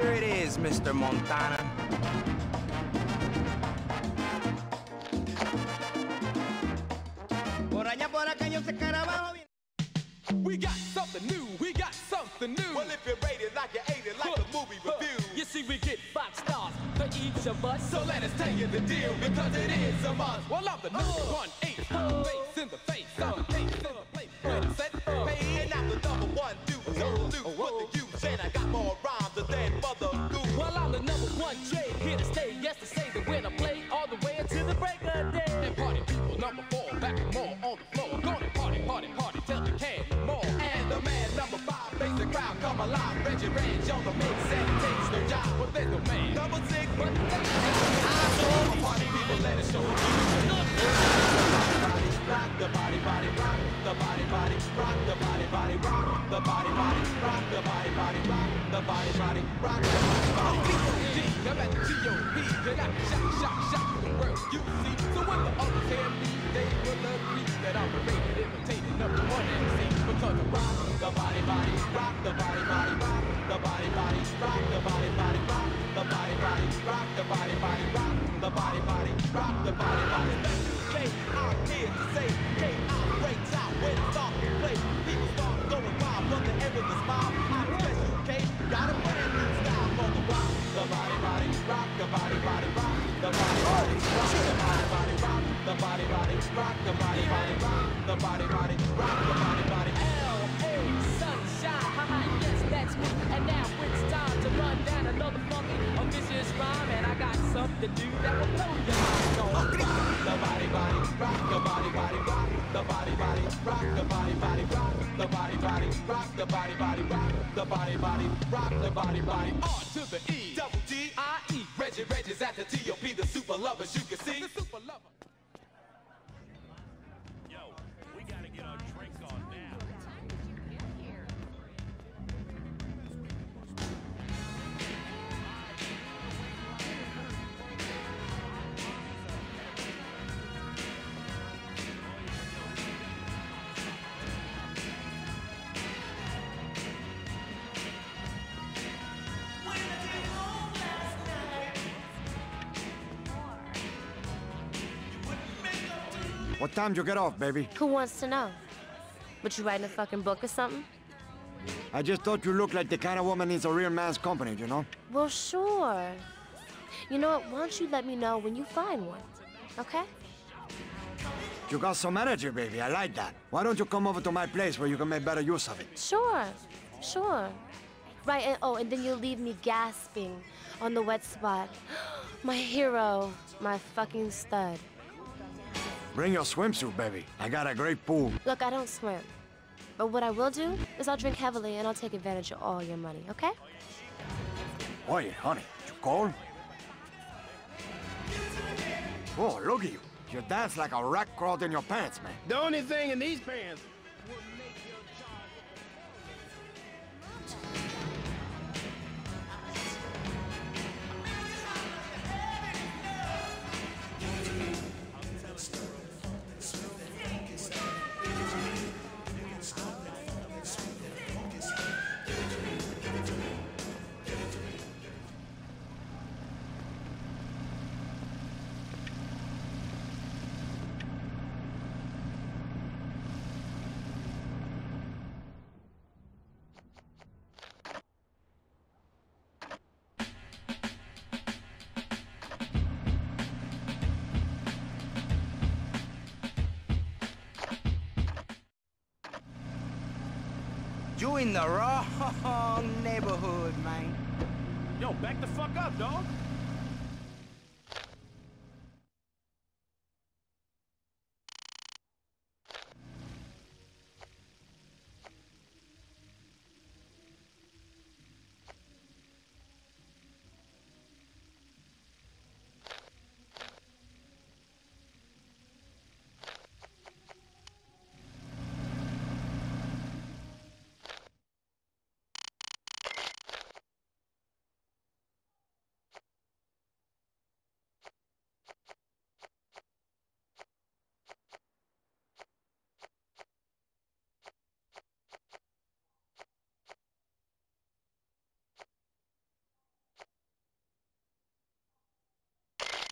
Here it is, Mr. Montana. Por allá por acá yo se carabajo bien. We got something new, we got something new. Well, if you rate it like you ate it, like a movie review. You see, we get five stars for each of us. So let us tell you the deal, because it is a must. Well, I'm the number oh. one ace, face J, here to stay. Yes, to say that when I play all the way until the break of day. And party people, number four, back and more on the floor. Gonna party, party, party, till you can't more. And the man number five makes the crowd come alive. Reggie Range on the mix and takes no job. Well, there's no man. Number six, but party people, let it show Rock the body, body, rock the body, body, rock the body, body, rock the body, body, rock the body, body, rock the body, body, rock the body, body. Shot, shot for the world, you see. Body, body, rock the body, body, rock the body, body, rock the body, body. L.A. Sunshine, haha, yes, that's me. And now it's time to run down another funky, ambitious rhyme. And I got something to do that will blow your mind. So, The body, body, rock the body, body, rock the body, body, rock the body, body, rock the body, body, rock the body, body, rock the body, body, rock the body, body. R to the E. Double D, I.E. Reggie, Reggie's at the T.O.P. The super lovers you can see. Time you get off, baby? Who wants to know? But you writing a fucking book or something? I just thought you looked like the kind of woman needs a real man's company, you know? Well, sure. You know what? Why don't you let me know when you find one? Okay? You got some energy, baby. I like that. Why don't you come over to my place where you can make better use of it? Sure. Sure. Right, and oh, and then you'll leave me gasping on the wet spot. my hero. My fucking stud. Bring your swimsuit, baby. I got a great pool. Look, I don't swim. But what I will do is I'll drink heavily and I'll take advantage of all your money, okay? Oye, honey, you cold? Oh, look at you. You dance like a rat crawled in your pants, man. The only thing in these pants. The wrong neighborhood, man. Yo, back the fuck up, dog.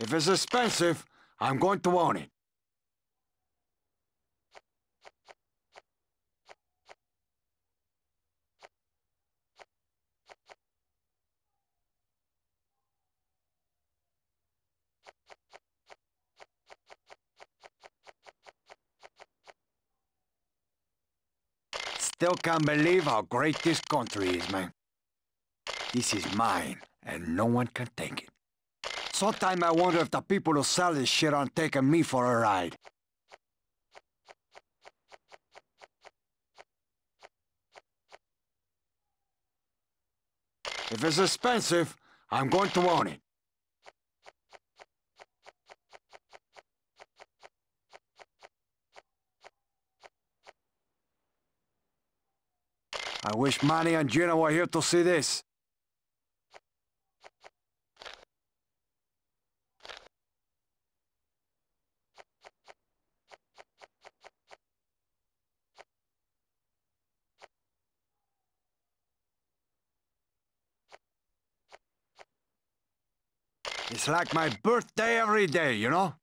If it's expensive, I'm going to own it. Still can't believe how great this country is, man. This is mine, and no one can take it. Sometimes I wonder if the people who sell this shit aren't taking me for a ride. If it's expensive, I'm going to own it. I wish Manny and Gina were here to see this. It's like my birthday every day, you know?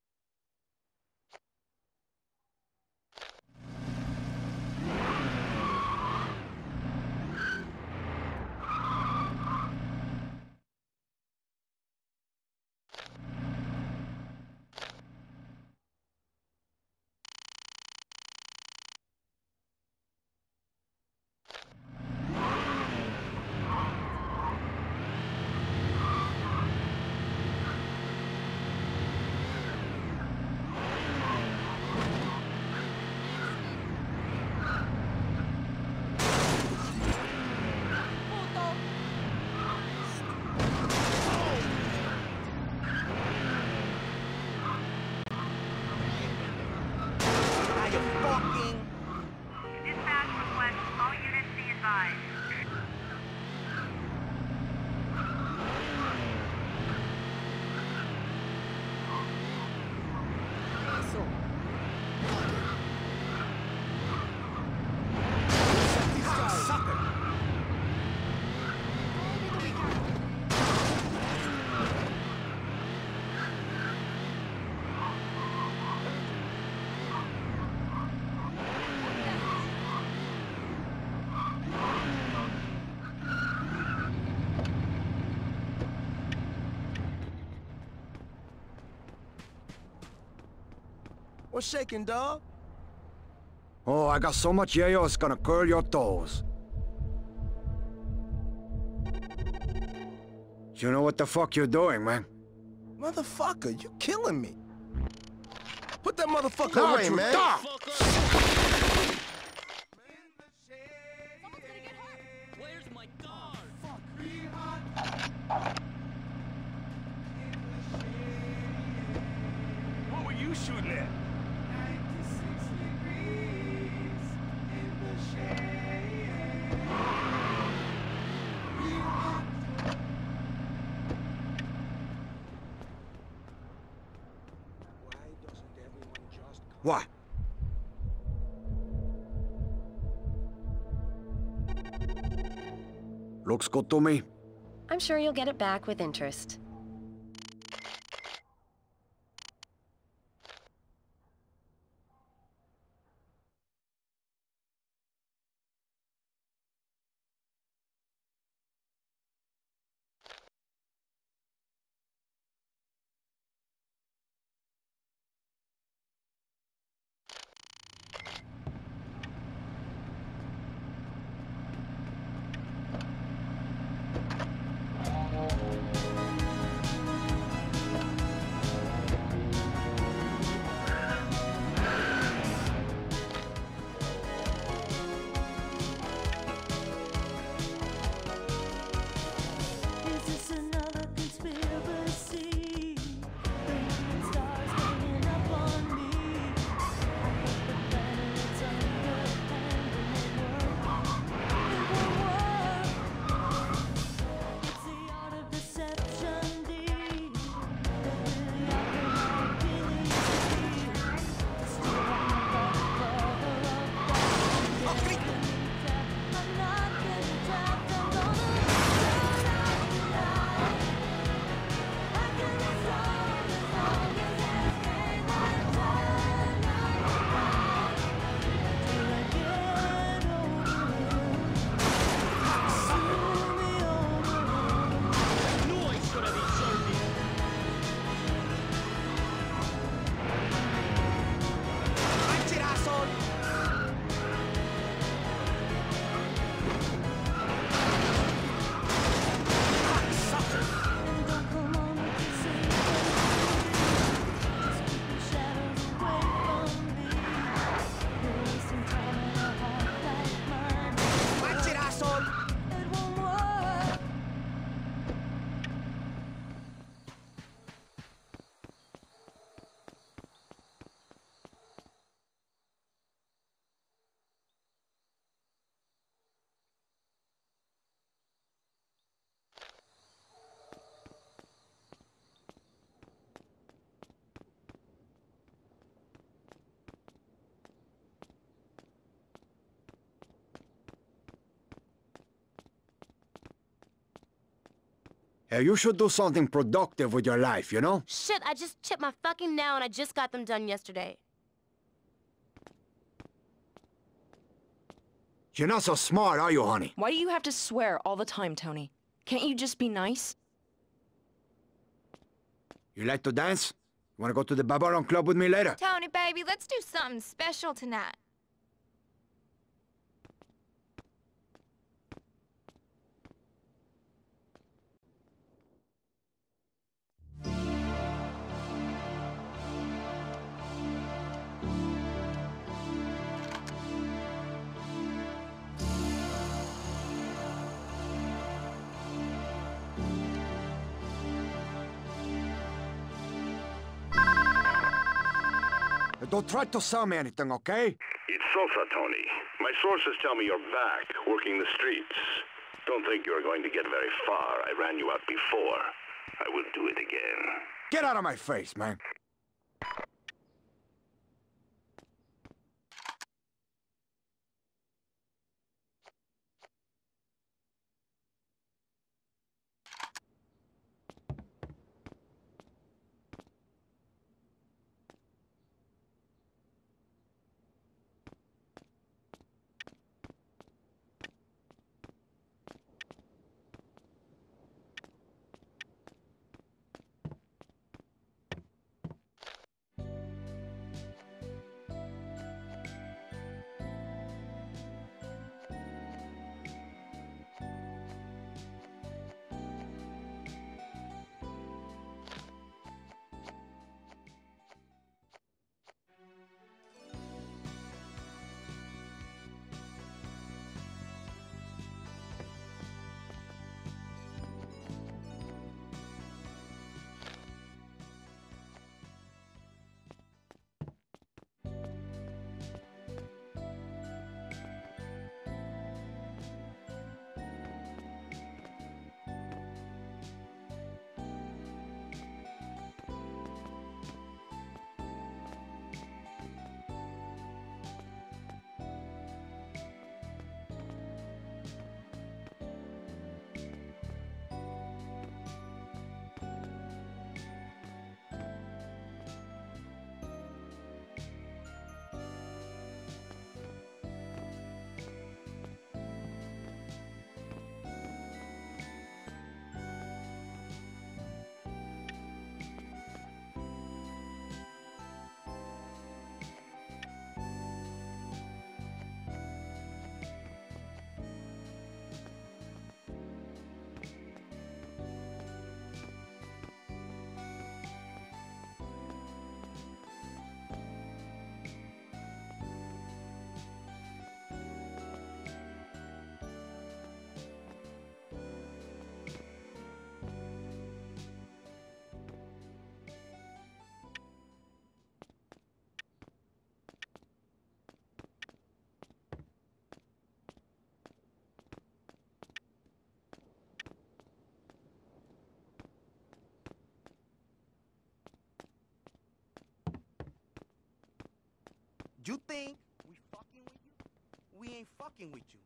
Are you fucking... Dispatch request all units be advised. What's shaking, dog? Oh, I got so much yayo it's gonna curl your toes. You know what the fuck you're doing, man? Motherfucker, you're killing me. Put that motherfucker Don't away, you man. dare! Looks good to me. I'm sure you'll get it back with interest. Hey, you should do something productive with your life, you know? Shit, I just chipped my fucking nail and I just got them done yesterday. You're not so smart, are you, honey? Why do you have to swear all the time, Tony? Can't you just be nice? You like to dance? You wanna go to the Babylon Club with me later? Tony, baby, let's do something special tonight. Don't try to sell me anything, okay? It's Sosa, Tony. My sources tell me you're back, working the streets. Don't think you're going to get very far. I ran you out before. I will do it again. Get out of my face, man. You think we fucking with you? We ain't fucking with you.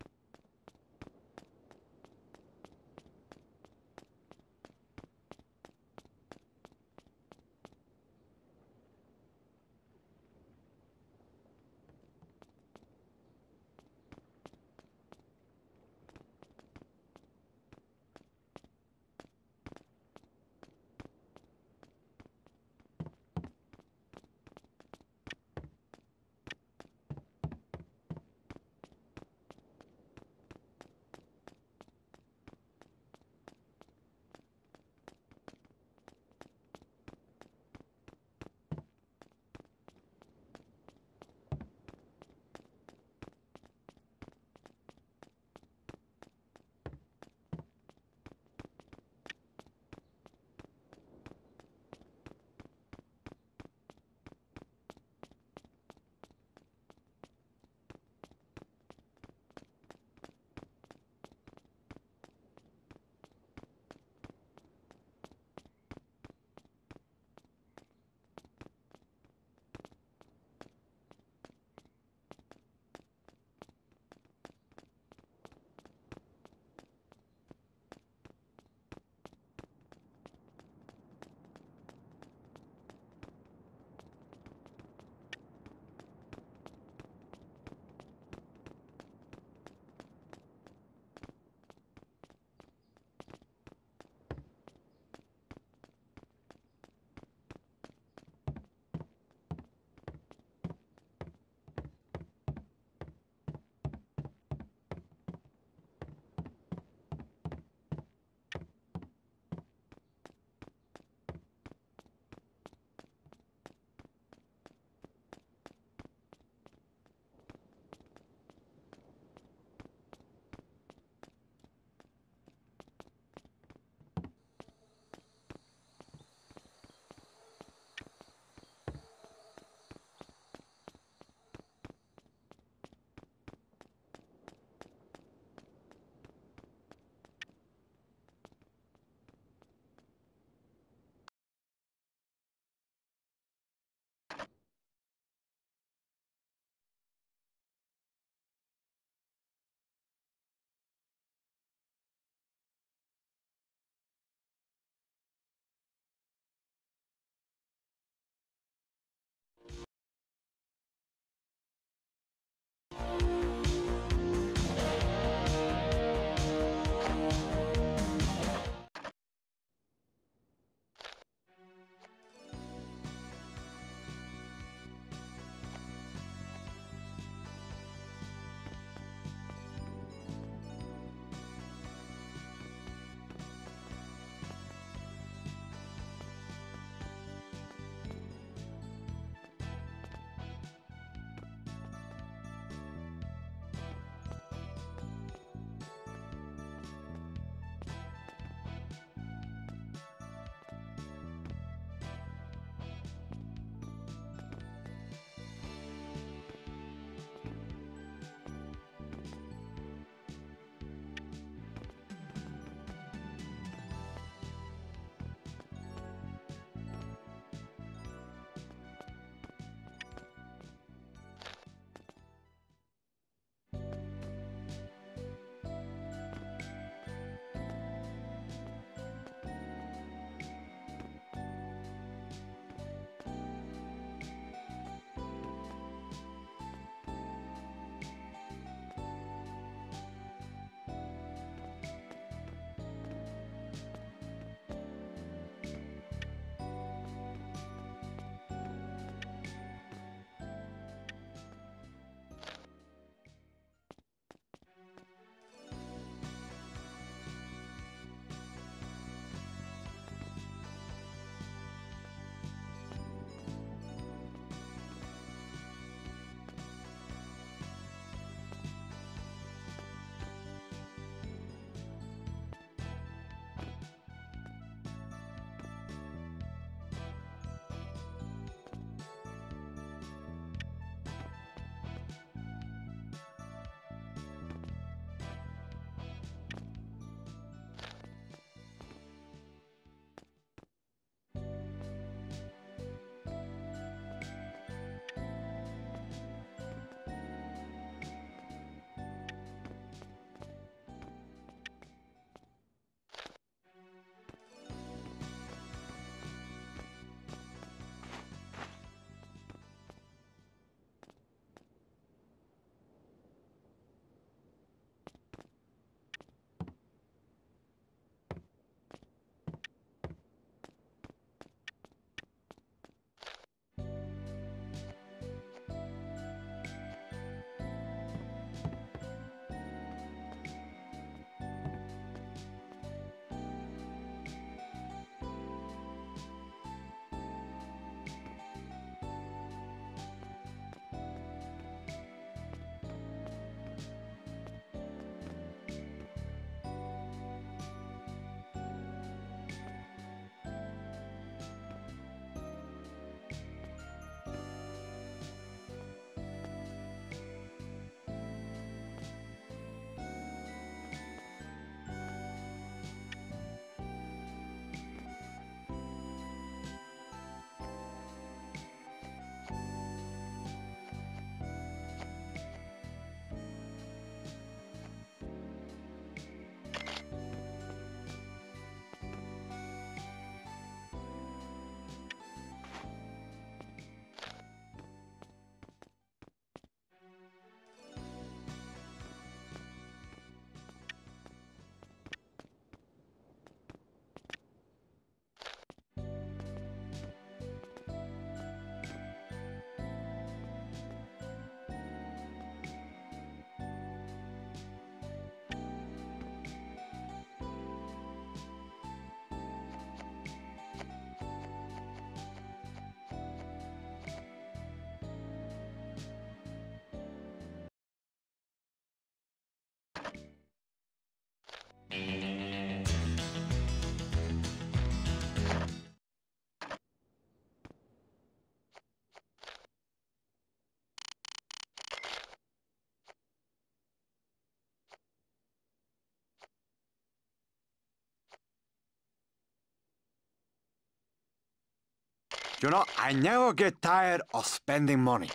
You know, I never get tired of spending money.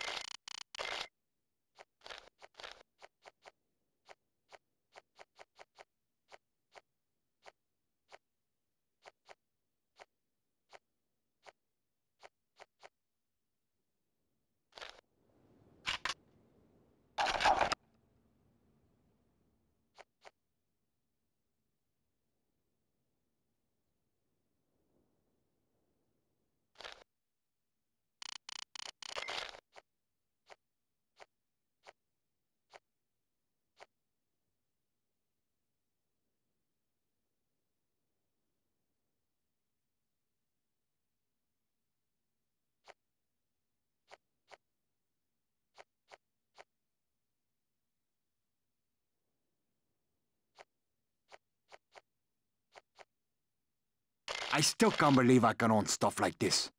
I still can't believe I can own stuff like this.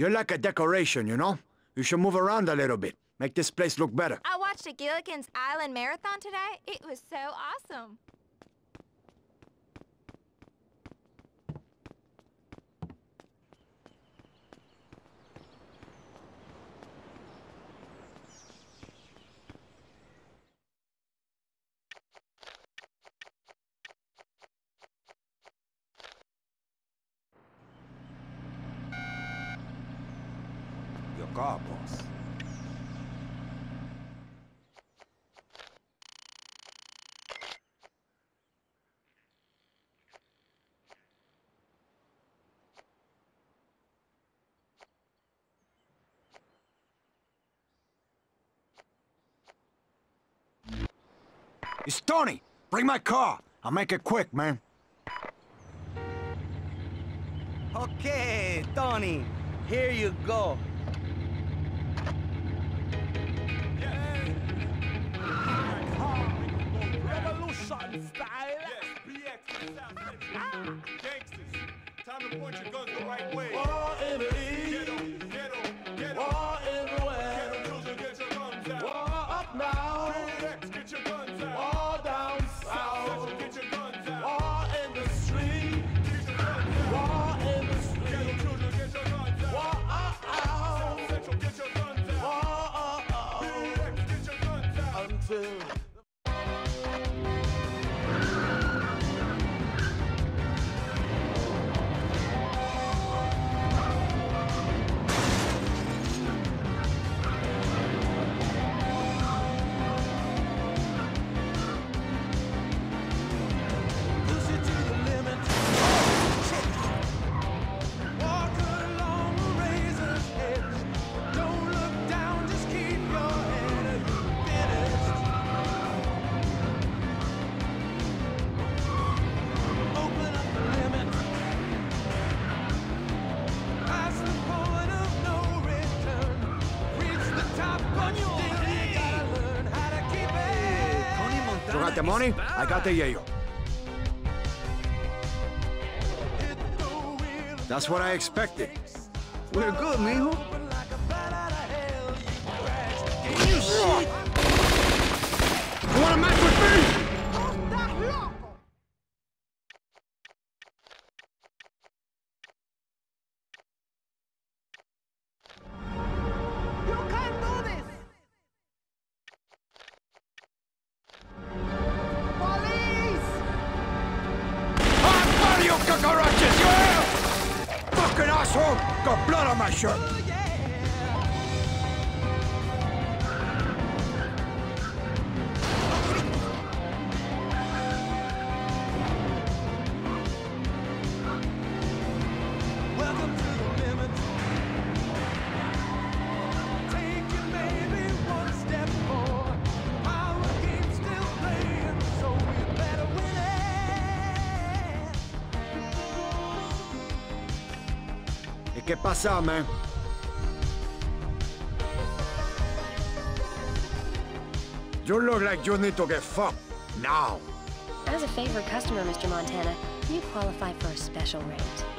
You're like a decoration, you know? You should move around a little bit. Make this place look better. I watched a Gilligan's Island marathon today. It was so awesome. Bring my car. I'll make it quick, man. Okay, Tony. Here you go. Revolution style. Yes, BX, ah! Gangsters. Time to point your guns. money? Bad. I got the Yayo. That's what I expected. We're good, mijo. sharp. que man You look like you need to get fucked now. As a favored customer, Mr. Montana, you qualify for a special rate.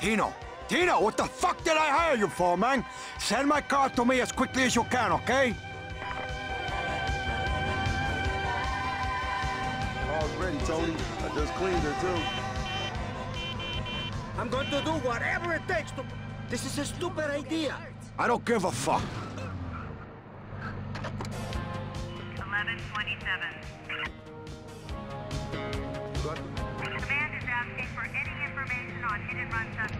Tino, Tino, what the fuck did I hire you for, man? Send my car to me as quickly as you can, okay? Car's ready, Tony. I just cleaned her, too. I'm going to do whatever it takes to... This is a stupid idea. I don't give a fuck. 1127. run, Chuck.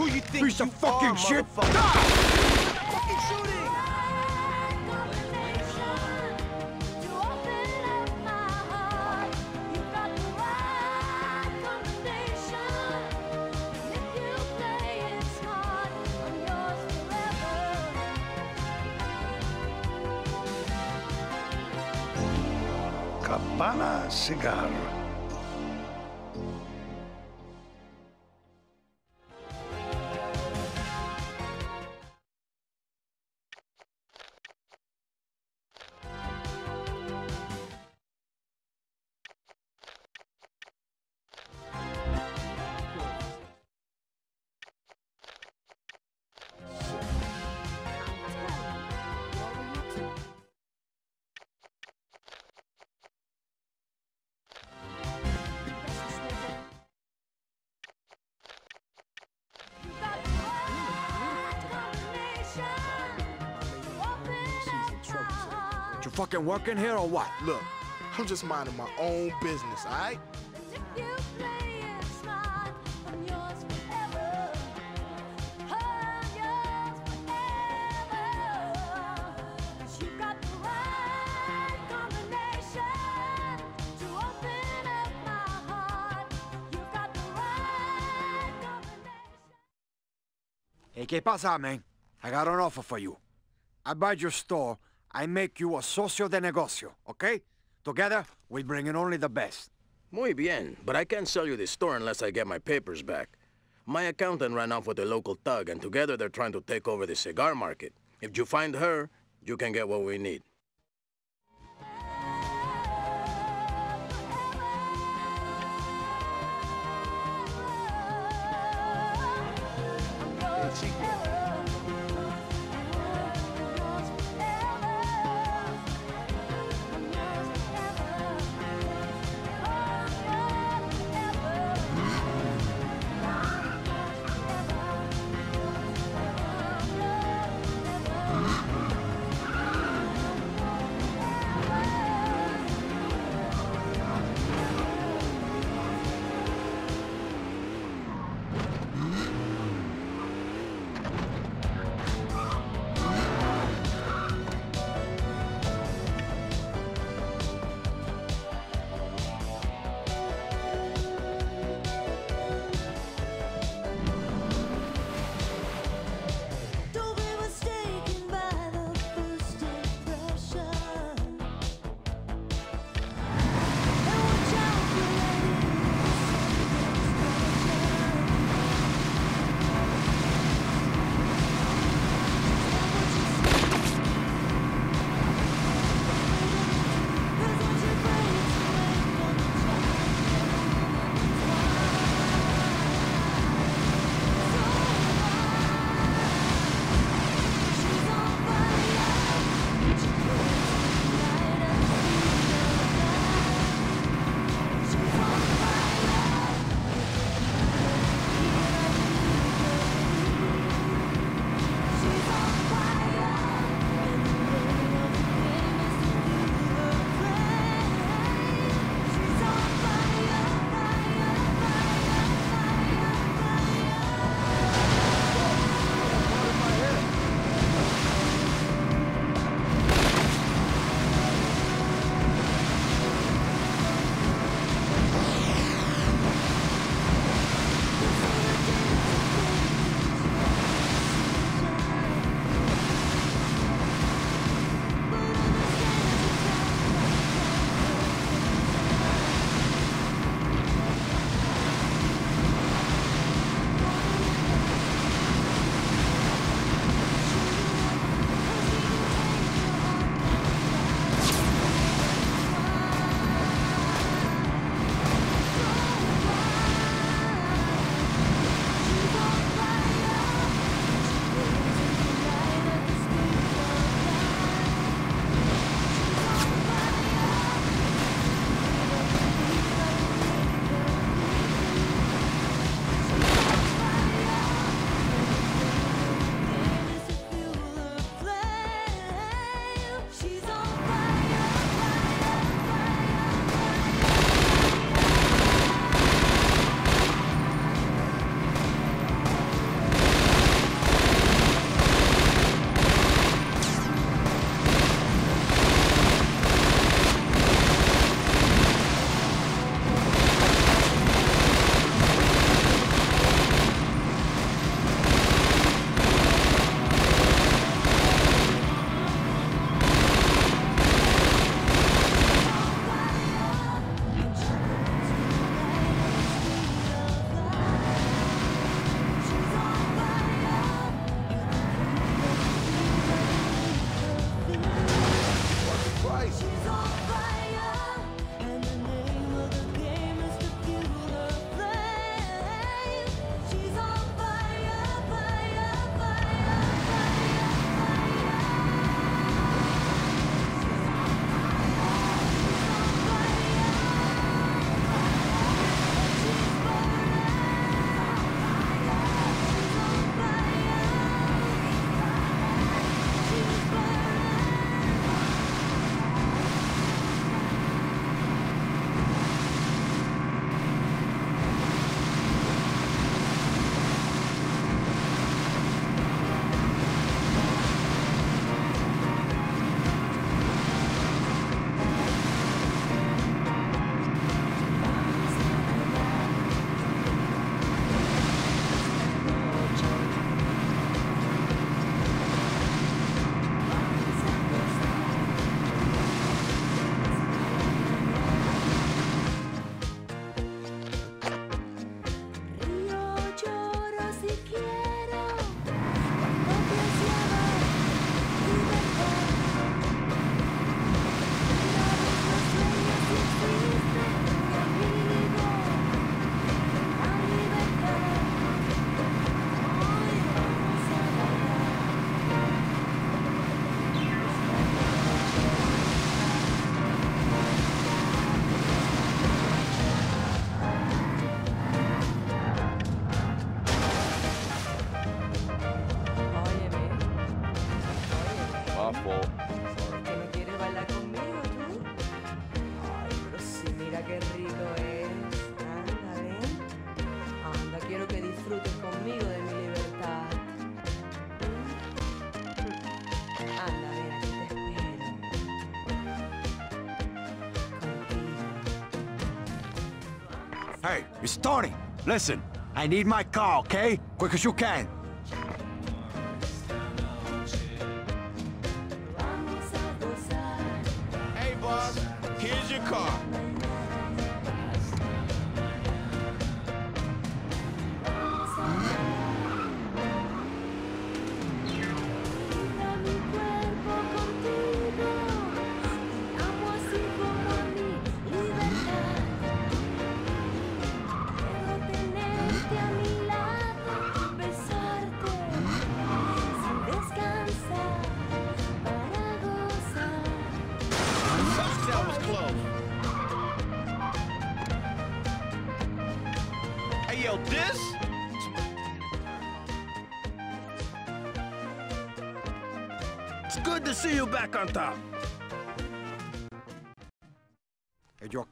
Who you think Piece you of fucking are, shit. motherfucker? Ah! Cabana Cigar. You fucking working here or what? Look, I'm just minding my own business, all right? Hey, ¿qué pasa, man? I got an offer for you. I buy your store, I make you a socio de negocio, okay? Together, we bring in only the best. Muy bien, but I can't sell you this store unless I get my papers back. My accountant ran off with a local thug, and together they're trying to take over the cigar market. If you find her, you can get what we need. Disfrutes conmigo de mi libertad. Anda, aquí te espero. Hey, it's Tony. Listen, I need my car, okay? Quick as you can.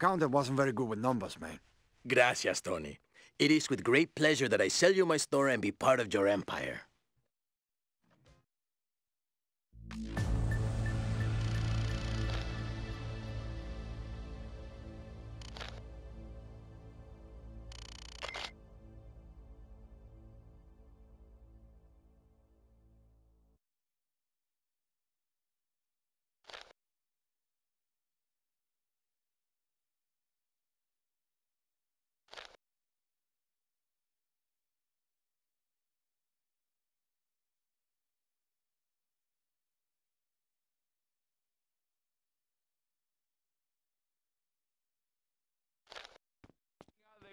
Accountant wasn't very good with numbers, man. Gracias, Tony. It is with great pleasure that I sell you my store and be part of your empire.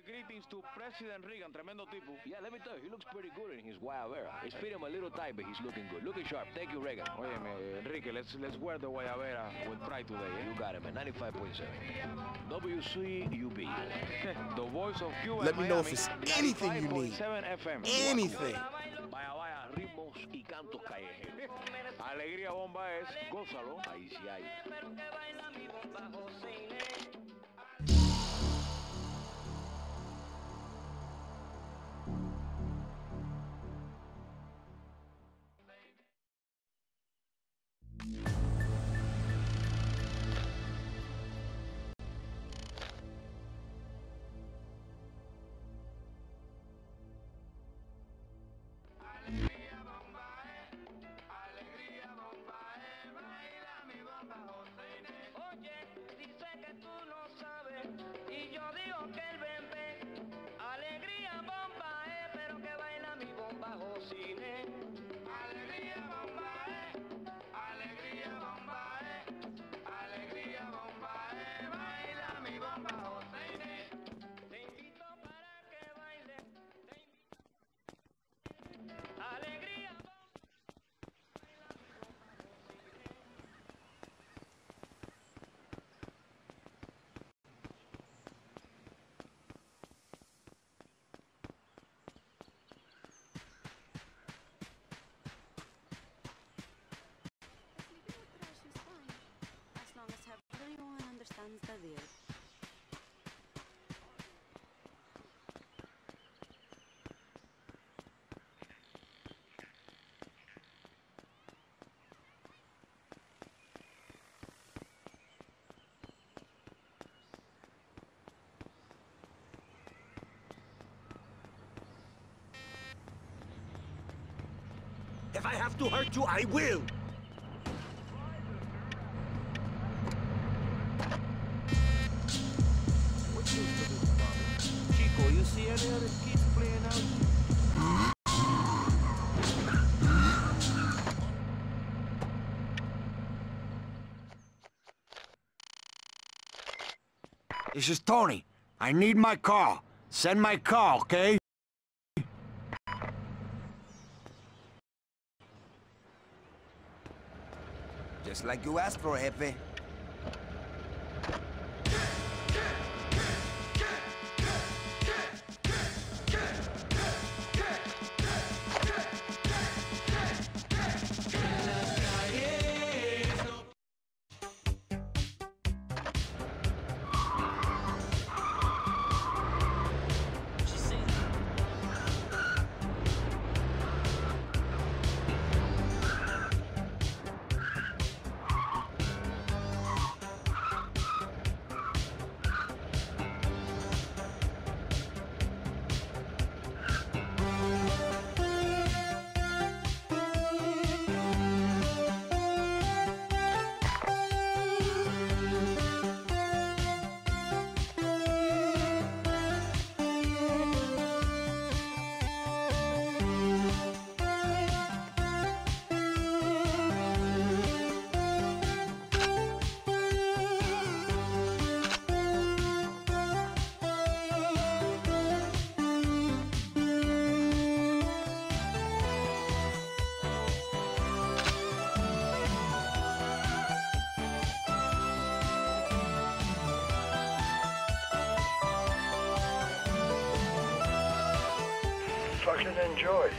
Greetings to President Reagan, tremendo tipo. Yeah, let me tell you, he looks pretty good in his guayabera. It's fitting him a little tight, but he's looking good. Looking sharp. Thank you, Reagan. Oye, Enrique, let's let's wear the guayabera with pride today. Eh? You got it, man. 95.7. WCUB. the voice of Cuba. Let and me know if it's anything you need. 95.7 FM. Anything. Vaya, vaya, ritmos y cantos callejeros. Alegría bomba es, gózalo. Ahí sí hay. If I have to hurt you, I will. This is Tony. I need my car. Send my car, okay? Just like you asked for, Jefe. Fucking enjoy.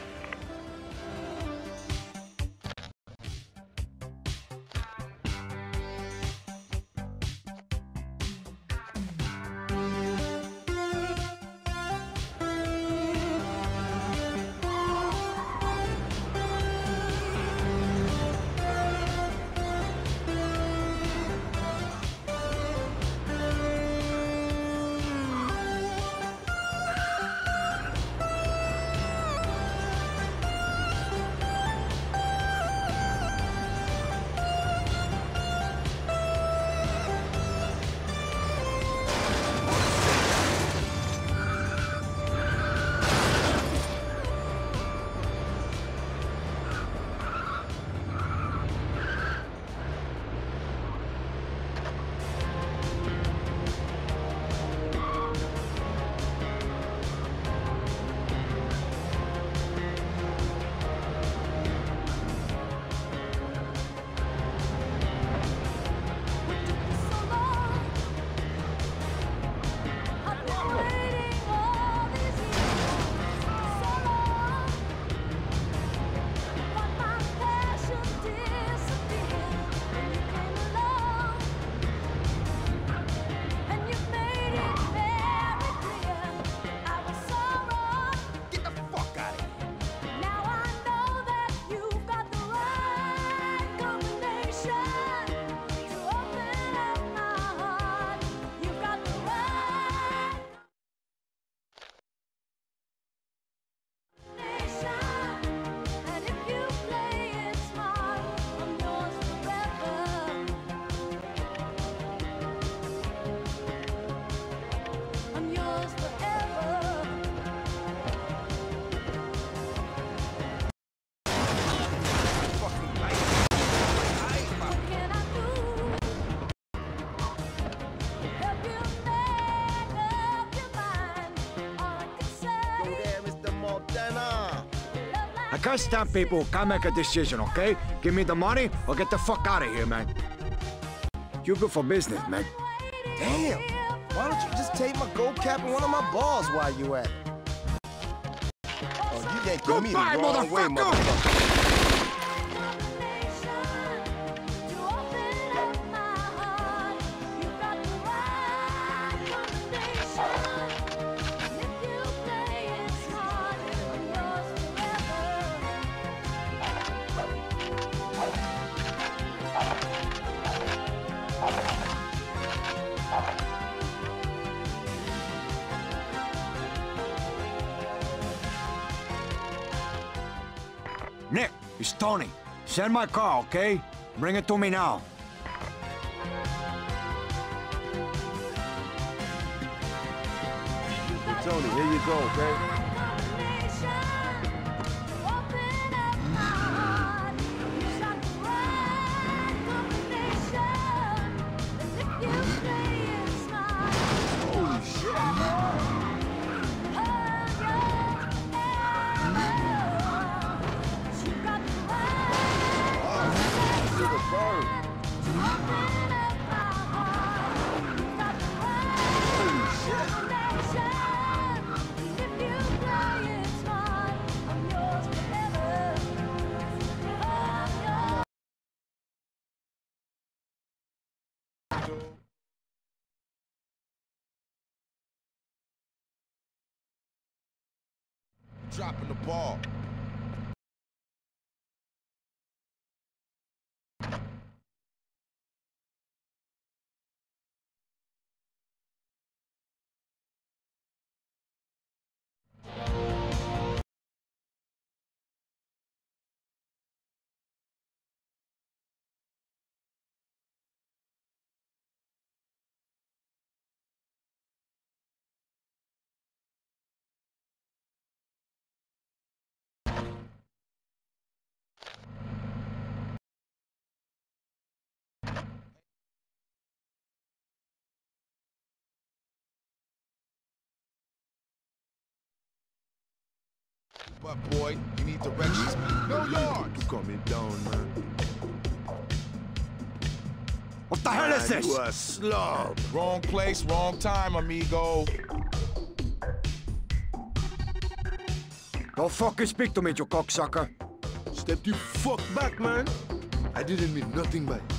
Can't stand people can't make a decision, okay? Give me the money or get the fuck out of here, man. You're good for business, man. Damn. Why don't you just take my gold cap and one of my balls while you at it? Oh, you yanking me the wrong way, motherfucker. Send my car, okay? Bring it to me now. Tony, here you go, okay? Dropping the ball. But boy, you need directions. No yards. You coming down, man. What the hell is this? You a slob. Wrong place, wrong time, amigo. Don't fucking speak to me, you cocksucker. Step the fuck back, man. I didn't mean nothing by it.